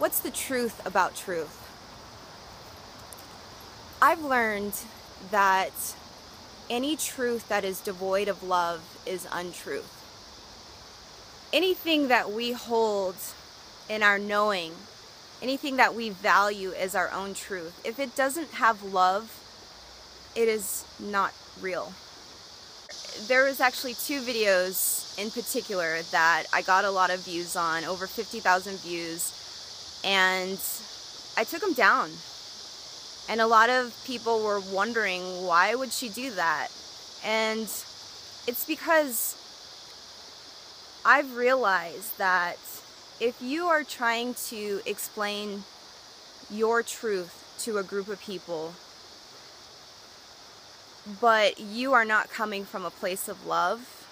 What's the truth about truth? I've learned that any truth that is devoid of love is untruth. Anything that we hold in our knowing, anything that we value as our own truth, if it doesn't have love, it is not real. There was actually two videos in particular that I got a lot of views on, over 50,000 views, and I took them down. And a lot of people were wondering why would she do that? And it's because I've realized that if you are trying to explain your truth to a group of people, but you are not coming from a place of love,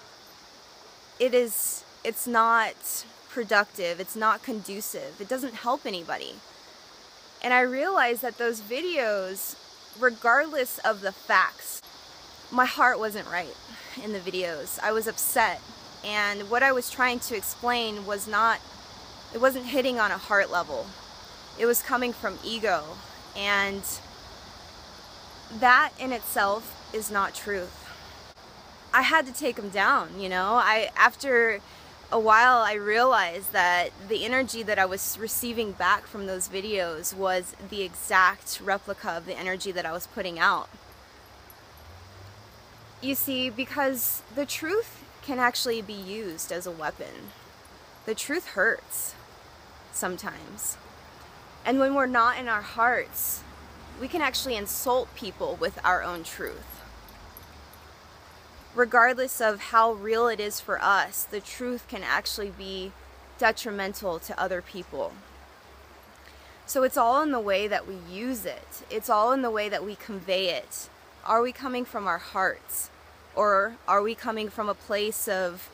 it is it's not productive, it's not conducive, it doesn't help anybody. And I realized that those videos, regardless of the facts, my heart wasn't right in the videos. I was upset. And what I was trying to explain was not, it wasn't hitting on a heart level. It was coming from ego. And that in itself is not truth. I had to take them down, you know. I after a while I realized that the energy that I was receiving back from those videos was the exact replica of the energy that I was putting out. You see, because the truth can actually be used as a weapon. The truth hurts sometimes. And when we're not in our hearts, we can actually insult people with our own truth regardless of how real it is for us, the truth can actually be detrimental to other people. So it's all in the way that we use it. It's all in the way that we convey it. Are we coming from our hearts? Or are we coming from a place of,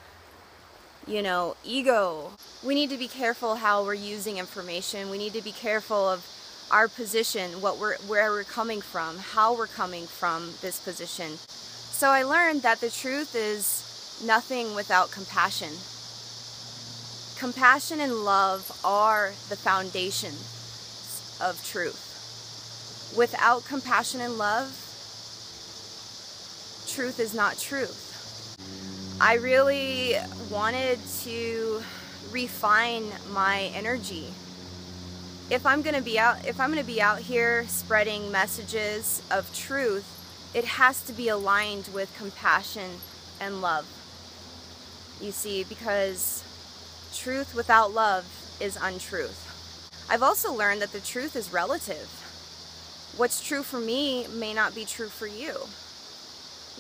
you know, ego? We need to be careful how we're using information. We need to be careful of our position, what we're, where we're coming from, how we're coming from this position. So I learned that the truth is nothing without compassion. Compassion and love are the foundation of truth. Without compassion and love, truth is not truth. I really wanted to refine my energy. If I'm going to be out if I'm going to be out here spreading messages of truth, it has to be aligned with compassion and love. You see, because truth without love is untruth. I've also learned that the truth is relative. What's true for me may not be true for you.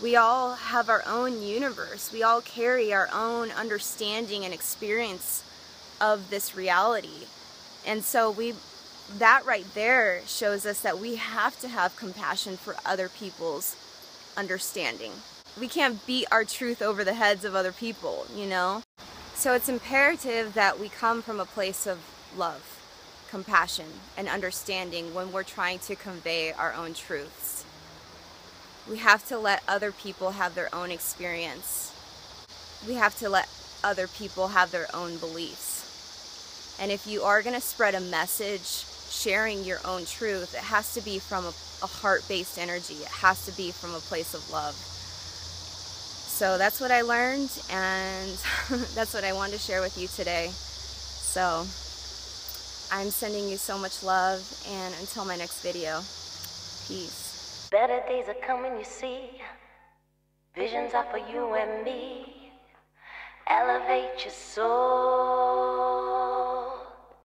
We all have our own universe. We all carry our own understanding and experience of this reality. And so we that right there shows us that we have to have compassion for other people's understanding. We can't beat our truth over the heads of other people, you know? So it's imperative that we come from a place of love, compassion, and understanding when we're trying to convey our own truths. We have to let other people have their own experience. We have to let other people have their own beliefs. And if you are going to spread a message sharing your own truth, it has to be from a, a heart-based energy. It has to be from a place of love. So that's what I learned and that's what I wanted to share with you today. So I'm sending you so much love and until my next video, peace. Better days are coming, you see. Visions are for you and me. Elevate your soul.